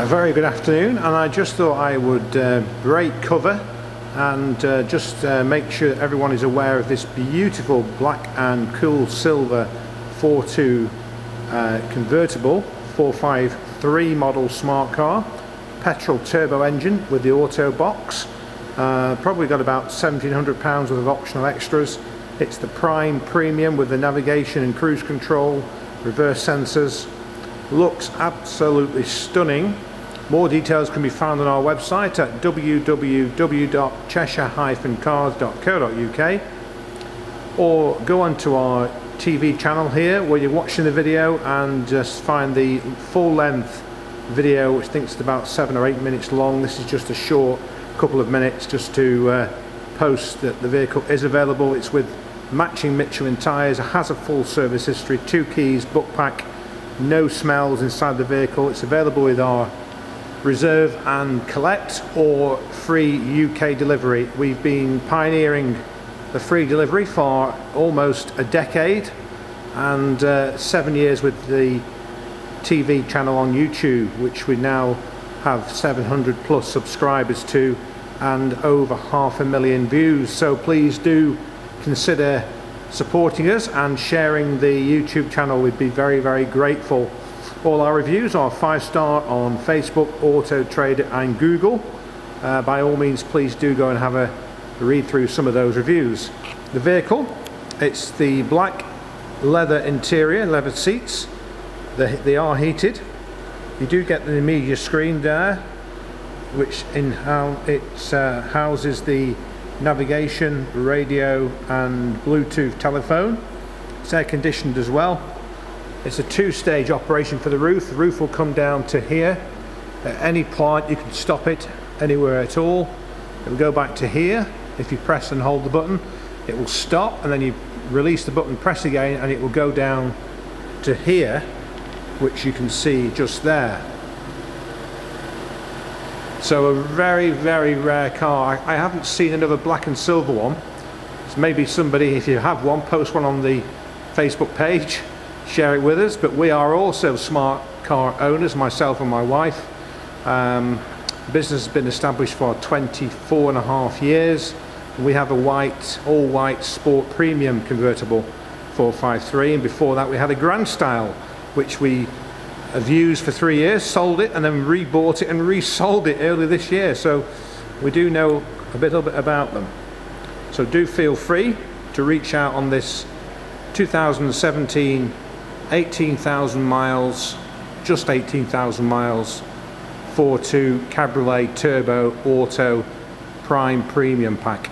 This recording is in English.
A very good afternoon and I just thought I would uh, break cover and uh, just uh, make sure everyone is aware of this beautiful black and cool silver ForTwo uh, convertible 453 model smart car petrol turbo engine with the auto box uh, probably got about 1700 pounds worth of optional extras. It's the prime premium with the navigation and cruise control reverse sensors. Looks absolutely stunning more details can be found on our website at www.cheshire-cars.co.uk or go onto our TV channel here where you're watching the video and just find the full length video which I think it's about seven or eight minutes long. This is just a short couple of minutes just to uh, post that the vehicle is available. It's with matching Michelin tyres. It has a full service history two keys book pack no smells inside the vehicle. It's available with our reserve and collect or free UK delivery. We've been pioneering the free delivery for almost a decade and uh, seven years with the TV channel on YouTube which we now have 700 plus subscribers to and over half a million views. So please do consider supporting us and sharing the YouTube channel. We'd be very very grateful all our reviews are five star on Facebook, Auto Trader and Google. Uh, by all means, please do go and have a read through some of those reviews. The vehicle, it's the black leather interior, leather seats. They, they are heated. You do get the media screen there, which in how it uh, houses the navigation, radio and Bluetooth telephone. It's air conditioned as well it's a two-stage operation for the roof. The roof will come down to here. At any point you can stop it anywhere at all. It will go back to here. If you press and hold the button, it will stop and then you release the button, press again and it will go down to here, which you can see just there. So a very, very rare car. I, haven't seen another black and silver one. So maybe somebody, if you have one, post one on the Facebook page share it with us. But we are also smart car owners, myself and my wife. Um, business has been established for 24 and a half years. We have a white, all white sport premium convertible 453 and before that we had a Grand Style which we have used for three years, sold it and then rebought it and resold it early this year. So we do know a little bit about them. So do feel free to reach out on this 2017 18,000 miles, just 18,000 miles, ForTwo Cabriolet Turbo Auto Prime Premium Pack.